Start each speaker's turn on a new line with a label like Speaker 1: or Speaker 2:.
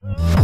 Speaker 1: you